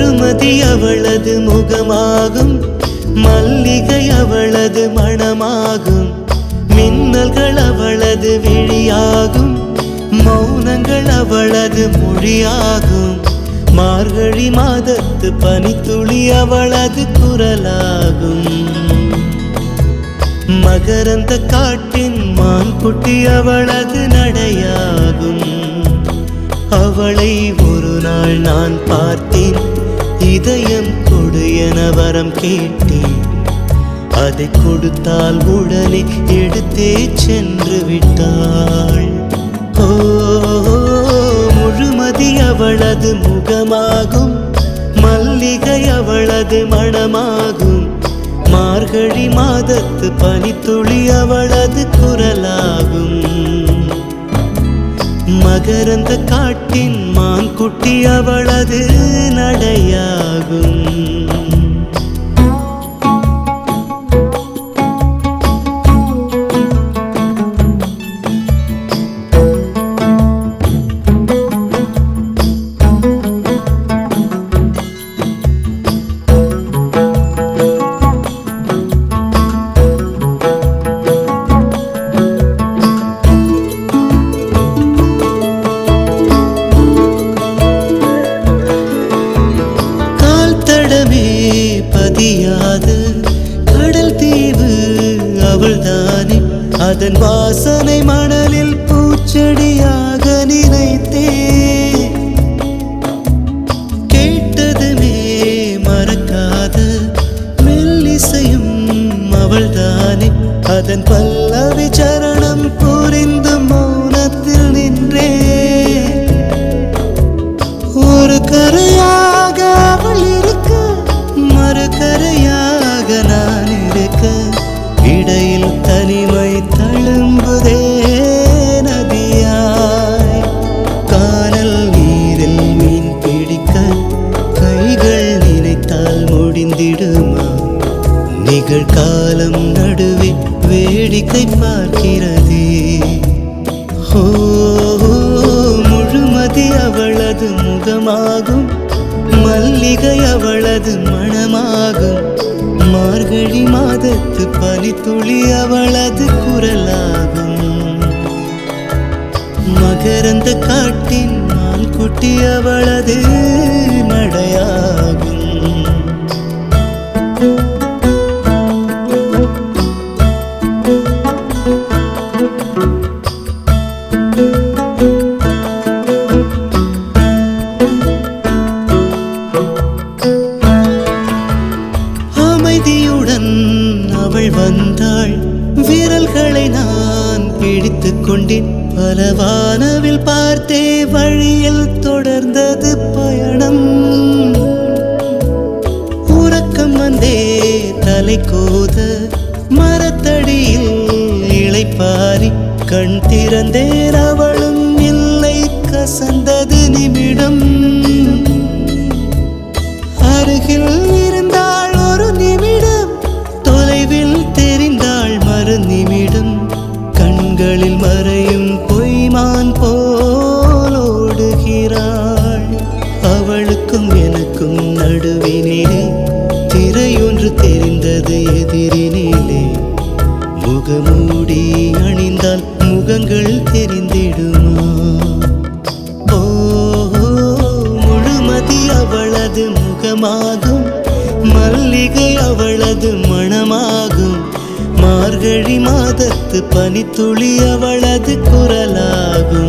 மார்கழி அவளது முகமாகும் மல்லிகை அவளது மணமாகும் மின்னல்கள் அவளது விழியாகும் மௌனங்கள் அவளது மொழியாகும். மார்கழி மாதத்து பனித்துளி அவளது குரலாகும். மகரந்த காட்டின் மான் குட்டி அவளது நடையாகும். அவளை ஒரு நாள் நான் பார்த்தேன். இதயம் கொடு என வரம் கேட்டேன். அதை கொடுத்தால் உடலை எடுத்தே சென்று விட்டாள். ஓ முழுமதி அவளது முகமாகும். மல்லிகை அவளது மணமாகும். மார்கழி மாதத்து பனித்துளி அவளது குரலாகும். நகர்ந்த காட்டின் மான் குட்டி அவளது நடையாகும். பதியாத கடல் தீவு அவள்தானே. அதன் வாசனை மணலில் பூச்செடியாக நினைத்தேன். பார்க்கிறதே. ஹோ முழுமதி அவளது முகமாகும். மல்லிகை அவளது மணமாகும். மார்கழி மாதத்து பனித்துளி அவளது குரலாகும். மகரந்த காட்டின் மான் குட்டி அவளது நடையாகும். அமைதியுடன் அவள் வந்தாள். விரல்களை நான் பிடித்து கொண்டேன். பலவானவில் பார்த்தே வழியில் தொடர்ந்தது பயணம். உறக்கம் வந்தே தலை கோத மரத்தடியில் இளைப்பாரி கண் திறந்தேன் அவளும் இல்லை கசந்தது நிமிடம். அருகில் முகமாகும். மல்லிகை அவளது மணமாகும். மார்கழி மாதத்து பனித்துளி அவளது குரலாகும்.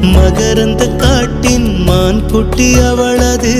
மகரந்த காட்டின் மான் குட்டி அவளது